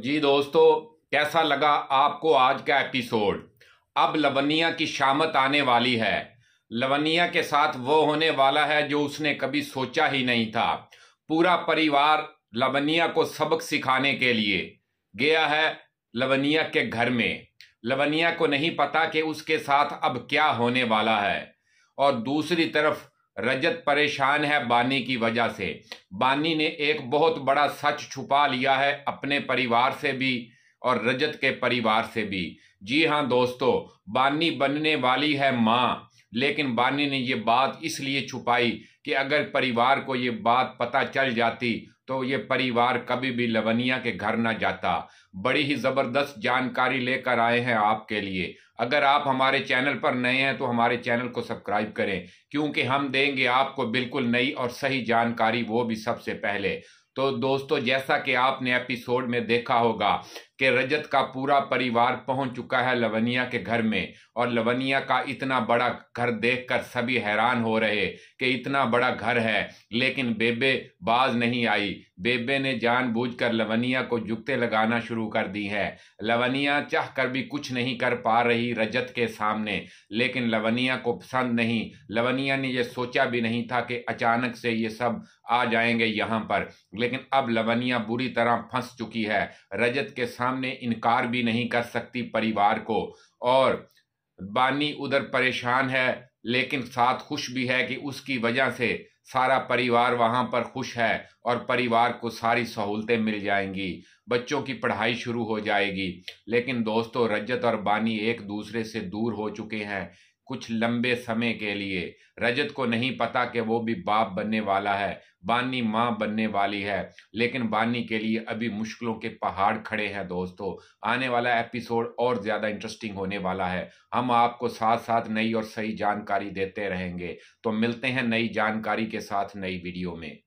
जी दोस्तों, कैसा लगा आपको आज का एपिसोड? अब लवनिया की शामत आने वाली है। लवनिया के साथ वो होने वाला है जो उसने कभी सोचा ही नहीं था। पूरा परिवार लवनिया को सबक सिखाने के लिए गया है लवनिया के घर में। लवनिया को नहीं पता कि उसके साथ अब क्या होने वाला है। और दूसरी तरफ़ रजत परेशान है बानी की वजह से। बानी ने एक बहुत बड़ा सच छुपा लिया है अपने परिवार से भी और रजत के परिवार से भी। जी हाँ दोस्तों, बानी बनने वाली है माँ, लेकिन बानी ने ये बात इसलिए छुपाई कि अगर परिवार को ये बात पता चल जाती तो ये परिवार कभी भी लवनिया के घर ना जाता। बड़ी ही ज़बरदस्त जानकारी लेकर आए हैं आपके लिए। अगर आप हमारे चैनल पर नए हैं तो हमारे चैनल को सब्सक्राइब करें, क्योंकि हम देंगे आपको बिल्कुल नई और सही जानकारी, वो भी सबसे पहले। तो दोस्तों, जैसा कि आपने एपिसोड में देखा होगा कि रजत का पूरा परिवार पहुँच चुका है लवनिया के घर में, और लवनिया का इतना बड़ा घर देखकर सभी हैरान हो रहे कि इतना बड़ा घर है, लेकिन बेबे बाज नहीं आई। बेबे ने जानबूझकर लवनिया को जुगते लगाना शुरू कर दी है। लवनिया चाह कर भी कुछ नहीं कर पा रही रजत के सामने, लेकिन लवनिया को पसंद नहीं। लवनिया ने यह सोचा भी नहीं था कि अचानक से ये सब आ जाएँगे यहाँ पर, लेकिन अब लवनिया बुरी तरह फंस चुकी है। रजत के सामने सामने इनकार भी नहीं कर सकती परिवार को। और बानी उधर परेशान है, लेकिन साथ खुश भी है कि उसकी वजह से सारा परिवार वहाँ पर खुश है और परिवार को सारी सहूलतें मिल जाएँगी। बच्चों की पढ़ाई शुरू हो जाएगी। लेकिन दोस्तों, रजत और बानी एक दूसरे से दूर हो चुके हैं। कुछ लंबे समय के लिए। रजत को नहीं पता कि वो भी बाप बनने वाला है, बानी माँ बनने वाली है। लेकिन बानी के लिए अभी मुश्किलों के पहाड़ खड़े हैं दोस्तों। आने वाला एपिसोड और ज़्यादा इंटरेस्टिंग होने वाला है। हम आपको साथ साथ नई और सही जानकारी देते रहेंगे। तो मिलते हैं नई जानकारी के साथ नई वीडियो में।